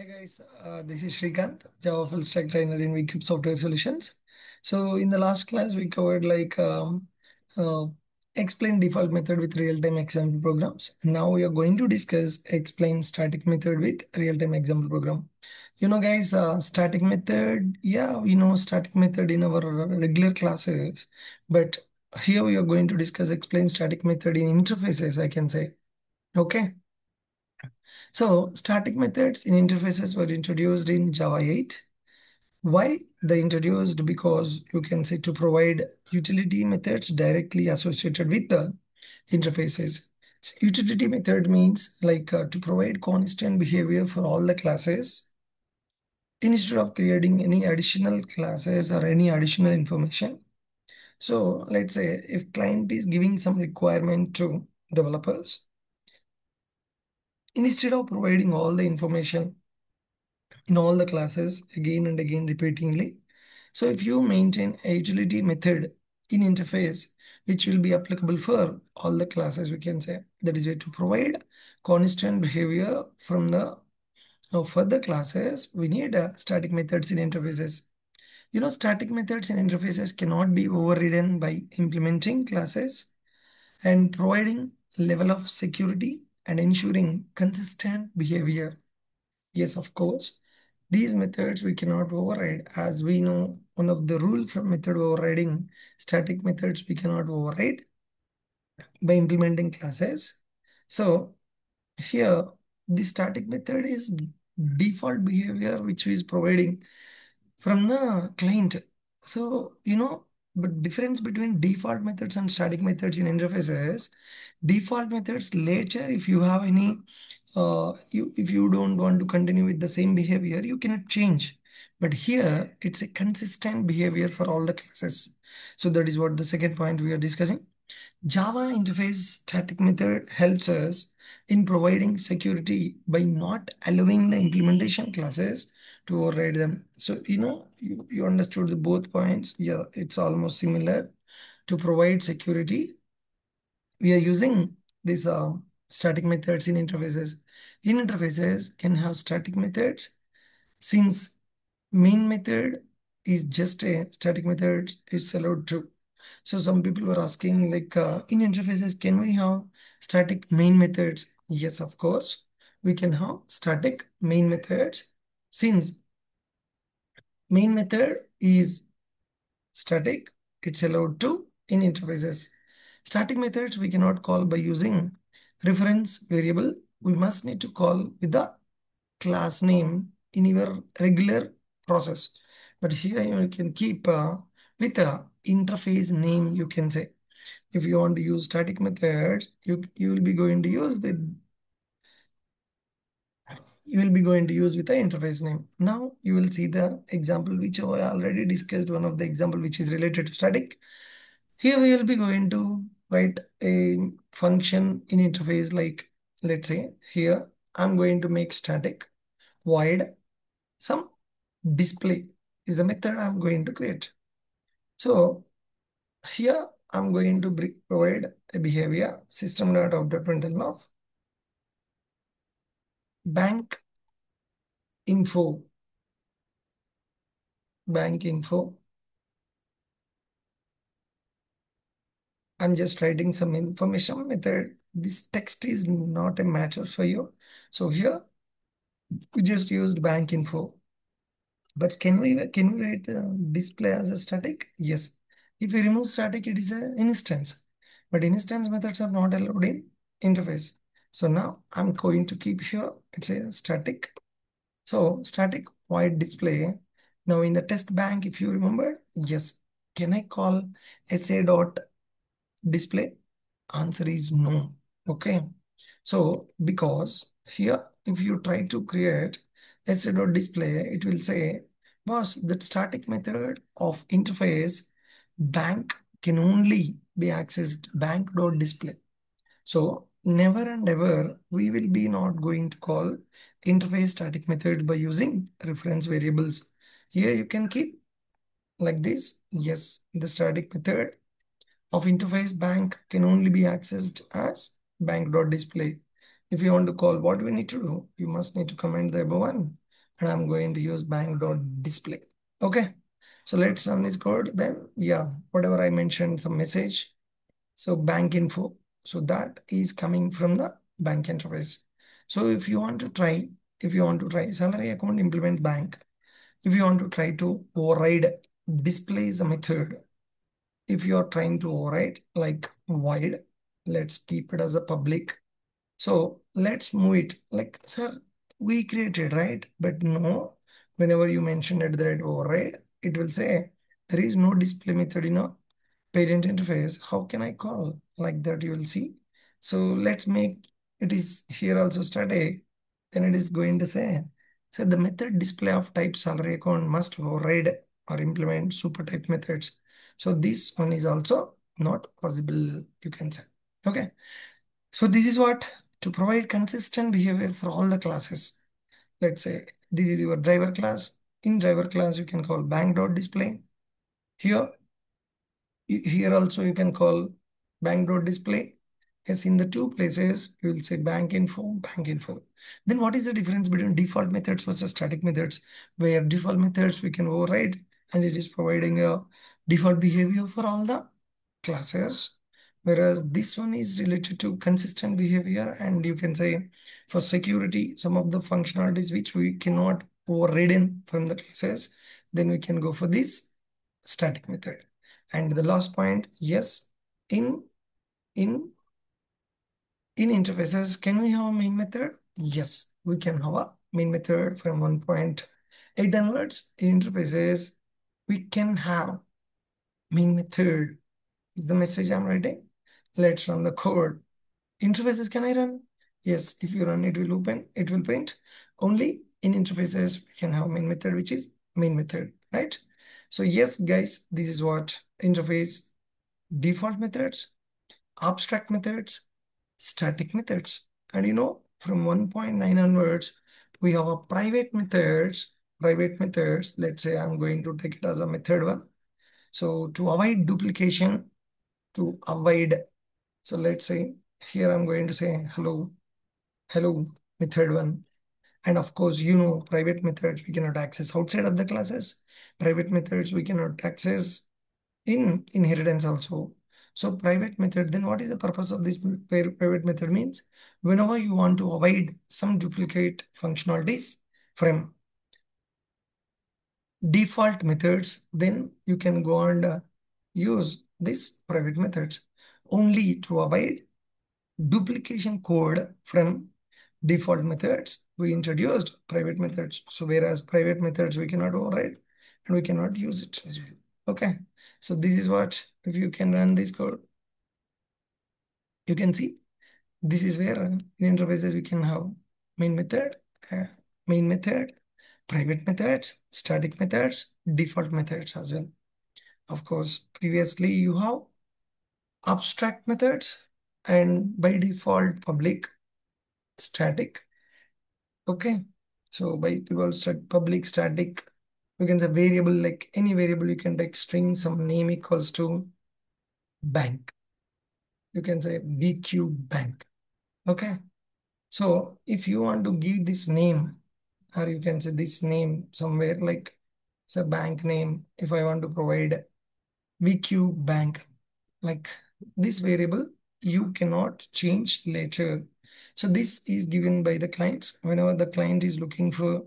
Hey guys, uh, this is Srikanth, Java full stack trainer in VCube Software Solutions. So in the last class, we covered like um, uh, explain default method with real-time example programs. Now we are going to discuss explain static method with real-time example program. You know guys, uh, static method, yeah, we know static method in our regular classes, but here we are going to discuss explain static method in interfaces, I can say. Okay. So static methods in interfaces were introduced in Java 8. Why they introduced? Because you can say to provide utility methods directly associated with the interfaces. So utility method means like uh, to provide constant behavior for all the classes instead of creating any additional classes or any additional information. So let's say if client is giving some requirement to developers, instead of providing all the information in all the classes again and again repeatedly. So if you maintain a utility method in interface, which will be applicable for all the classes, we can say that is way to provide constant behavior from the now for the classes, we need uh, static methods in interfaces. You know, static methods in interfaces cannot be overridden by implementing classes and providing level of security and ensuring consistent behavior. Yes, of course. These methods we cannot override as we know one of the rule from method overriding static methods we cannot override by implementing classes. So here the static method is default behavior which is providing from the client. So you know but difference between default methods and static methods in interfaces default methods later if you have any uh, you if you don't want to continue with the same behavior, you cannot change. But here it's a consistent behavior for all the classes. So that is what the second point we are discussing. Java interface static method helps us in providing security by not allowing the implementation classes to override them. So, you know, you, you understood the both points. Yeah, it's almost similar. To provide security, we are using this um, static methods in interfaces. In interfaces can have static methods since main method is just a static method is allowed to. So some people were asking like uh, in interfaces, can we have static main methods? Yes, of course, we can have static main methods since main method is static, it's allowed to in interfaces. Static methods we cannot call by using reference variable, we must need to call with the class name in your regular process. But here you can keep uh, with a interface name, you can say. If you want to use static methods, you, you will be going to use the you will be going to use with the interface name. Now you will see the example which I already discussed, one of the example which is related to static. Here we will be going to write a function in interface like, let's say here, I'm going to make static void some display is the method I'm going to create. So here I'm going to provide a behavior system dot dot println of bank info bank info I'm just writing some information method. This text is not a matter for you. So here we just used bank info. But can we can we write uh, display as a static? Yes. If we remove static, it is an instance. But instance methods are not allowed in interface. So now I'm going to keep here, it's a static. So static void display. Now in the test bank, if you remember, yes, can I call sa dot display? Answer is no. Okay. So because here, if you try to create dot display, it will say, boss, that static method of interface bank can only be accessed bank dot display. So never and ever we will be not going to call interface static method by using reference variables. Here you can keep like this. Yes, the static method of interface bank can only be accessed as bank.display. If you want to call what we need to do, you must need to comment the above one. And I'm going to use bank.display. Okay. So let's run this code. Then yeah, whatever I mentioned, the message. So bank info. So that is coming from the bank interface. So if you want to try, if you want to try salary account implement bank, if you want to try to override display is a method. If you are trying to override like void, let's keep it as a public. So let's move it like, sir, we created, right? But no, whenever you mention at the right override, it will say there is no display method in a parent interface. How can I call like that? You will see. So let's make it is here also static. Then it is going to say, so the method display of type salary account must override or implement super type methods. So this one is also not possible, you can say. Okay. So this is what to provide consistent behavior for all the classes. Let's say this is your driver class. In driver class, you can call bank.display. Here, here also you can call bank.display. Yes, in the two places, you will say bank info, bank info. Then what is the difference between default methods versus static methods? Where default methods we can override and it is providing a default behavior for all the classes. Whereas this one is related to consistent behavior and you can say for security, some of the functionalities which we cannot override from the classes, then we can go for this static method. And the last point, yes, in in in interfaces, can we have a main method? Yes, we can have a main method from 1.8 onwards. In interfaces, we can have main method is the message I'm writing. Let's run the code. Interfaces can I run? Yes, if you run it will open, it will print. Only in interfaces we can have main method, which is main method, right? So yes, guys, this is what interface default methods, abstract methods, static methods. And you know, from 1.9 onwards, we have a private methods, private methods. Let's say I'm going to take it as a method one. So to avoid duplication, to avoid, so let's say here I'm going to say hello, hello, method one. And of course, you know, private methods we cannot access outside of the classes. Private methods we cannot access in inheritance also. So private method, then what is the purpose of this private method means? Whenever you want to avoid some duplicate functionalities from default methods, then you can go and uh, use this private methods only to avoid duplication code from default methods. We introduced private methods. So whereas private methods we cannot override and we cannot use it as well. Okay, so this is what, if you can run this code, you can see this is where in interfaces we can have main method, uh, main method, private methods, static methods, default methods as well. Of course, previously you have abstract methods and by default public static. Okay, so by default stat public static you can say variable like any variable you can take string some name equals to bank. You can say bq bank. Okay. So if you want to give this name or you can say this name somewhere like it's a bank name if i want to provide bq bank like this variable you cannot change later so this is given by the clients whenever the client is looking for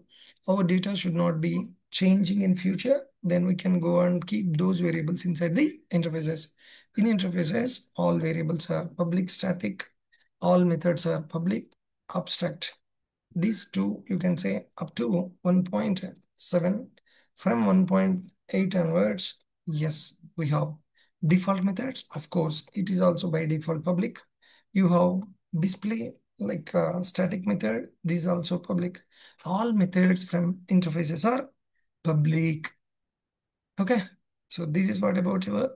our data should not be changing in future, then we can go and keep those variables inside the interfaces. In interfaces, all variables are public static, all methods are public abstract. These two, you can say up to 1.7. From 1.8 onwards, yes, we have default methods. Of course, it is also by default public. You have display like uh, static method. These also public. All methods from interfaces are public. Okay, so this is what about your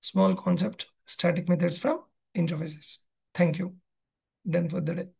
small concept static methods from interfaces. Thank you. Done for the day.